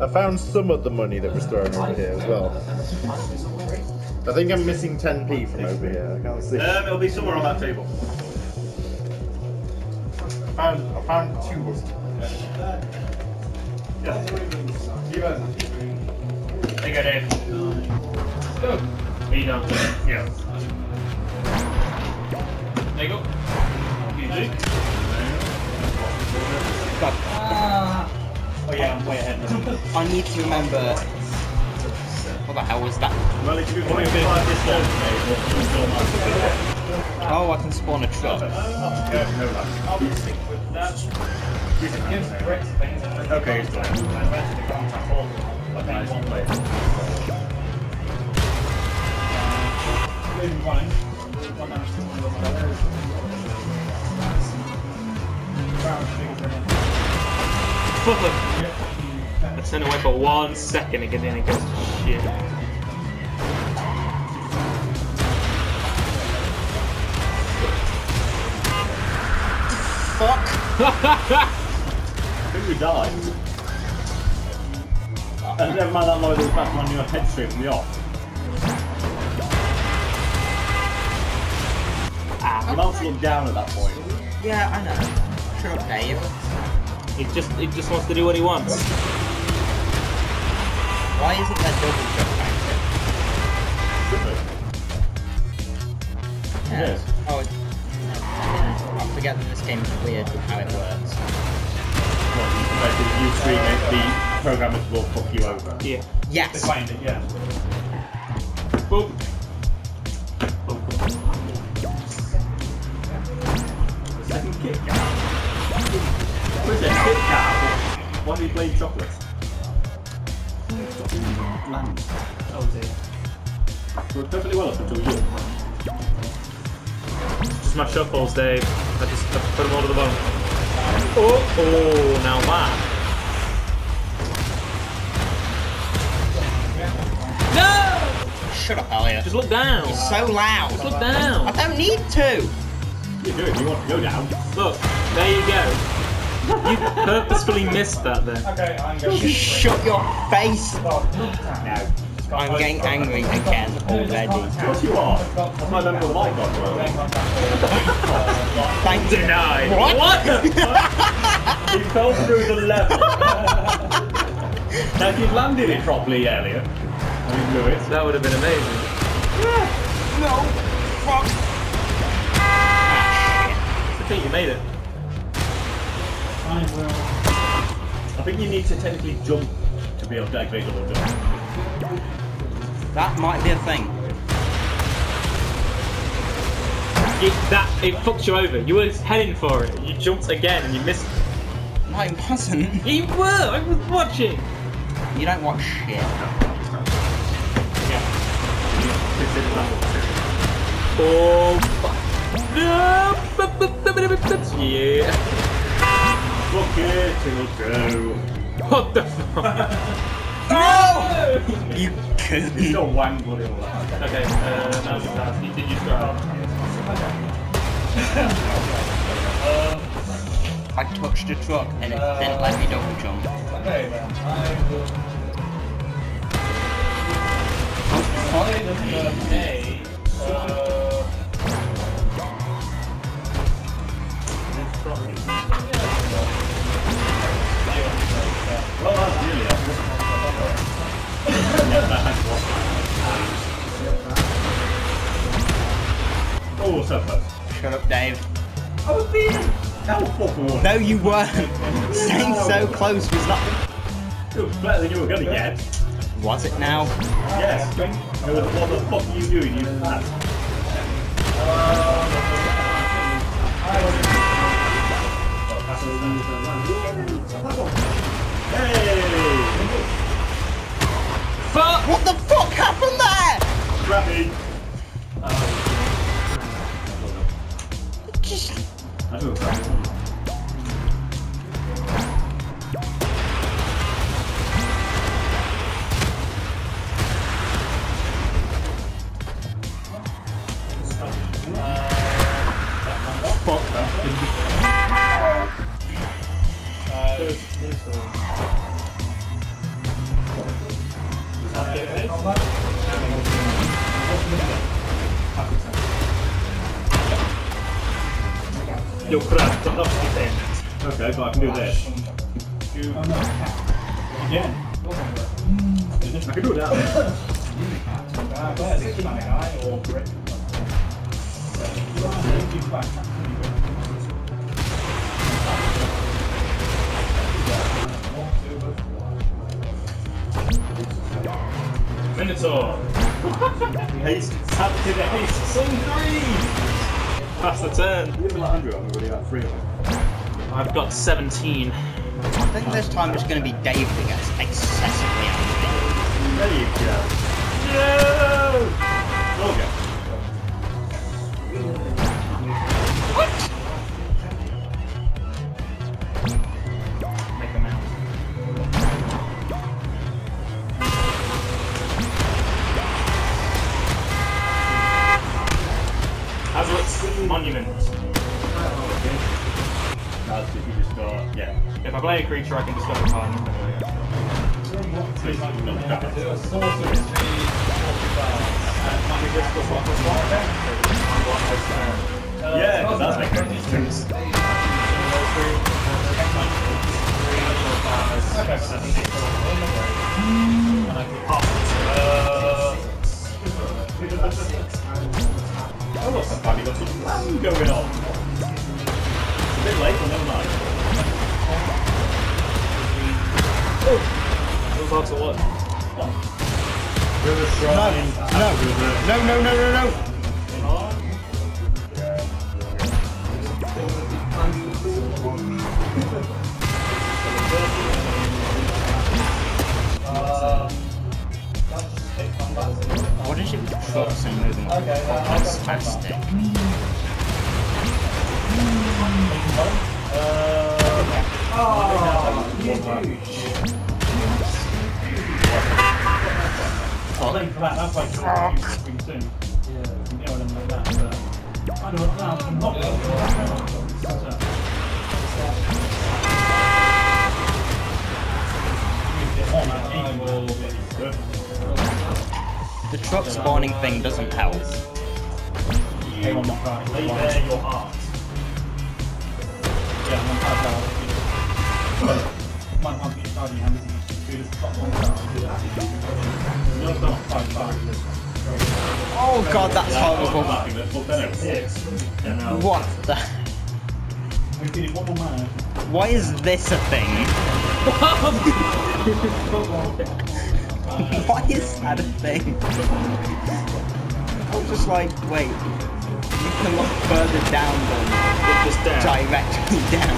I found some of the money that was thrown over here as well. I think I'm missing 10p from over here. I can't see. Um, it'll be somewhere on that table. I found, I found two. Yeah. There you go, Dave. Go. Are you done? Yeah. There you go. Easy. God, Oh yeah, I'm way ahead. I need to remember. What the hell was that? Well, if you want to five this one, Oh, I can spawn a truck. I'll be stick with that. It gives correct things. Okay, it's fine. I turn away for one second and then it goes to shit. Fuck! I think we died. And never mind that load of back on your head straight from the off. Ah, You might to look down at that point. yeah, I know. Shut up, Dave. He just he just wants to do what he wants. Why isn't that double jump action? Yes. Oh, it- I forget that this game's weird with how it works. Well, you, you scream it, the programmers will fuck you over. Yeah. Yes! Find it, yeah. Boop. Chocolate? Land. Oh dear. Worked perfectly well up until you. Just my shuffles, Dave. I just I put them all to the bottom. Oh, oh, now that. No! Shut up, Elliot. Just look down. You're so loud. Just look down. I don't need to. You do if you want to go down. Look, there you go. You purposefully missed that then. Okay, I'm going Just shut your face. No. I'm getting angry again already. Of course you are. That's my member of my god, well. Thank you. Denied. What? He fell through the level. now, if you'd landed it properly, Elliot, and you blew it, That would have been amazing. No. Fuck. I think you made it. I will. I think you need to technically jump to be able to activate double jump. That might be a thing. It, that it fucked you over. You were heading for it. You jumped again and you missed. No, it wasn't. You were. I was watching. You don't watch shit. Oh. fuck. No. Yeah. Fuck it, it'll. What the fuck? No! You It's couldn't. still wang bloody. Okay. Uh. Did you start? I touched a truck and it didn't let me double jump. Okay I will. Find a. Uh, Oh, so close. Shut up, Dave. I was being. How fucking was No, you weren't. Staying so close was not. It was better than you were gonna get. Was it now? Yes. It was, what the fuck are you doing? You fat. Hey! Fuck! What the But not defend. Okay, but I can do this. Again. I can do it now. Minotaur. Haste. Tap to the haste. Sun three. Pass the turn. You have like 100 I've already got three of them. I've got 17. I think this time it's going to be Dave that gets excessively angry. There you go. No! Okay. Monument. That's if you just got, yeah. If I play a creature, I can discard a card. and then I go. Yeah, because that's like very sense. Oh, is it with trucks and moving like fucking spastic? Thanks for that. That's like something soon. Yeah, you know, like that. But I don't know. I'm not. The truck spawning thing doesn't help. Lay there your heart. Yeah, I'm on five My heart beats hard, you have to do this top one. No, no, five, five. Oh god, that's horrible. What? The? We did it one more man. Why is this a thing? Why is that a thing? I was just like, wait, you can look further down than Just down. directly down.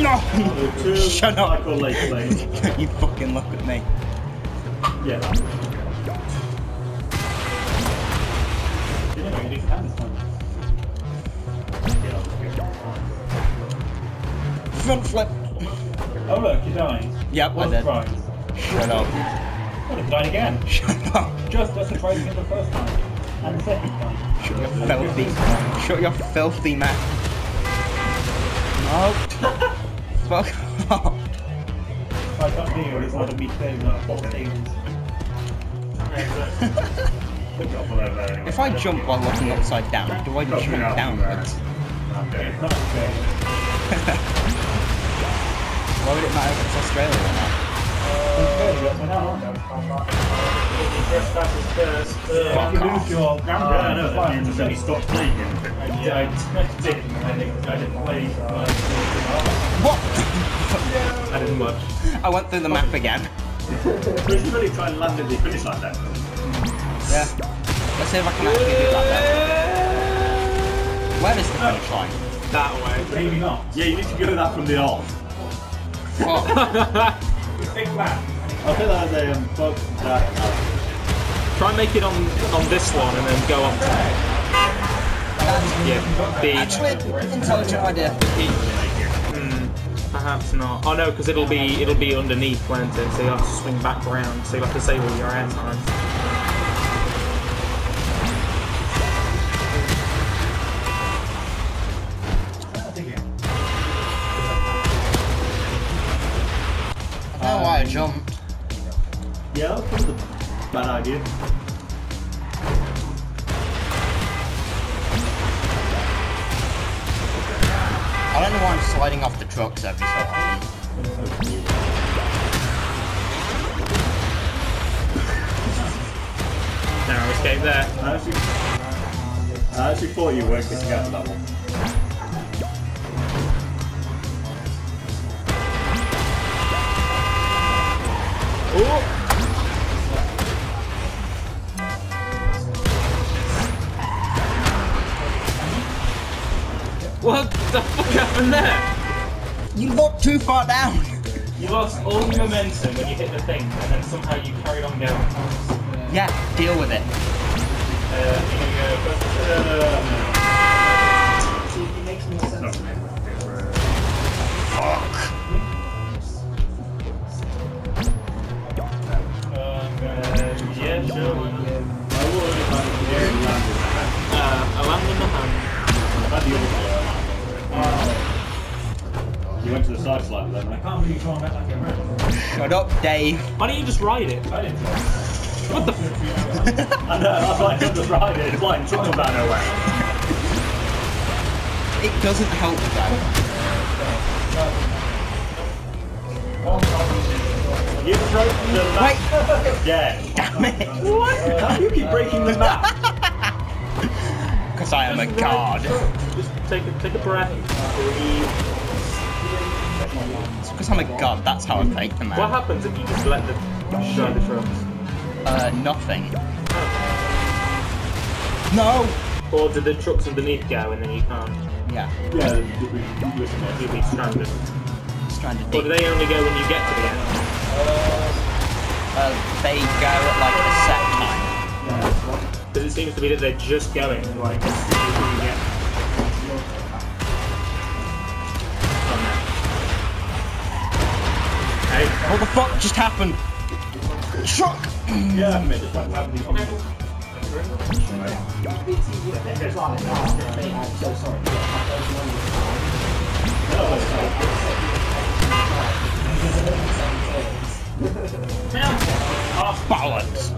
No! Shut up! Lane. you fucking look at me. Yeah. You know, you need to have this one. Front flip! Oh look, you're dying. Yep, I One did. surprise. Shut up. What, if dying again? Shut up. Just as surprising as the first time. And the second time. Shut your filthy, shut your filthy mouth. No. Fuck off. I got here, it's not a meat thing, not a four things. If I jump while looking upside down, do I jump downwards? Fair. Why would it matter if it's Australia or not? If you lose your grandpa, Yeah, I know just said he stopped playing it. Yeah, I did. I think I didn't play. uh, What? I didn't much. I went through the map again. We should really try and land at the finish line then. Yeah. Let's see if I can actually do that then. Where is the finish line? That way. Maybe not. Yeah, you need to go that from the off. Big. I'll take that a um, bug. Uh, Try and make it on on this one and then go up to yeah, the Actually, intelligent idea. Hmm, perhaps not. Oh no, because it'll be it'll be underneath, won't it? So you have to swing back around. So you have to save all your air time. I don't know why might have jumped. Yeah, that was a bad idea. I don't know why I'm sliding off the trucks every so often. Narrow escape there. I actually, I actually thought you weren't getting out of that one. You looked too far down. You lost all your momentum when you hit the thing, and then somehow you carried on going. Yeah, deal with it. Uh, go. Uh, yeah, sure. Side slightly then, right? can't believe you're back like a red. Shut up, Dave. Why don't you just ride it? I didn't What the f- I know, that's why I took the ride. It's like something about nowhere. It doesn't help though. You broke the map again. Damn it. What? How do you keep breaking the map? Because I am a god. Just take a, take a breath. Breathe. I'm a god, that's how I'm fake the What happens if you just let the drive the trucks? Uh, nothing. No! Or do the trucks underneath go and then you can't? Yeah, Yeah. You'll be stranded. trying Or do they only go when you get to the end? Uh, they go at like a set time. Because it seems to be that they're just going like as soon as you get. What the fuck just happened? Truck! Yeah, just like having Balance!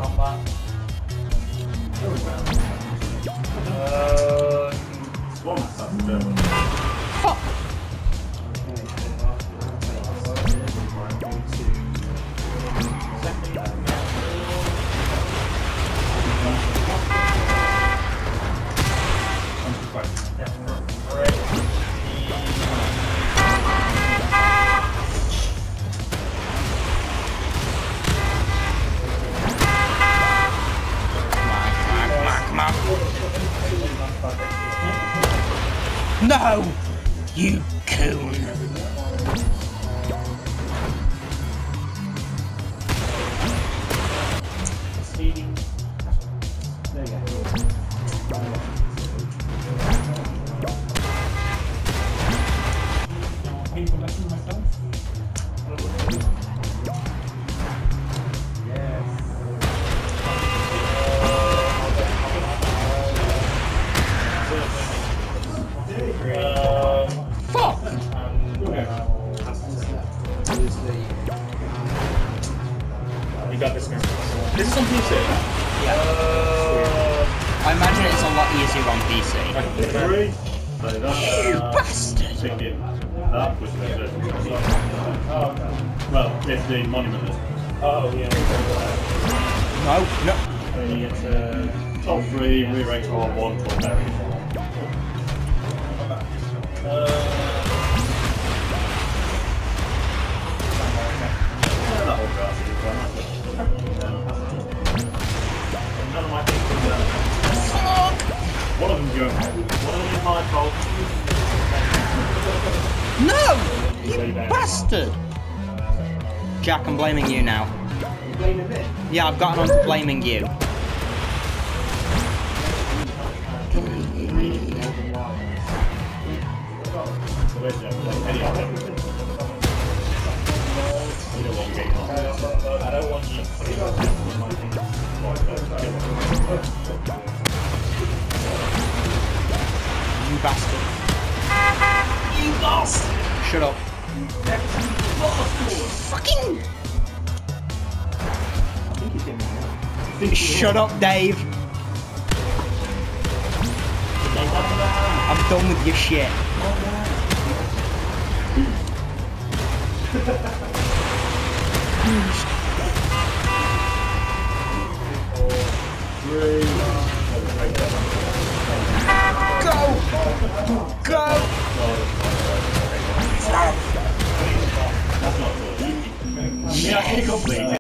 Fuck! No! You Oh yeah. No, no. Then you get uh, top three, re-rank score one, top one. Yeah, that whole grass is quite None of my things are done. nice. One of them's going One of them is my fault. No! You bastard! Jack, I'm blaming you now. Yeah, I've gotten on to blaming you. Where's that? Any of them? You don't want to get on. I don't want you putting on my You bastard. You bastard! Shut up. Fucking Shut up, Dave. I'm done with your shit. Go! Go! Yeah, he completed.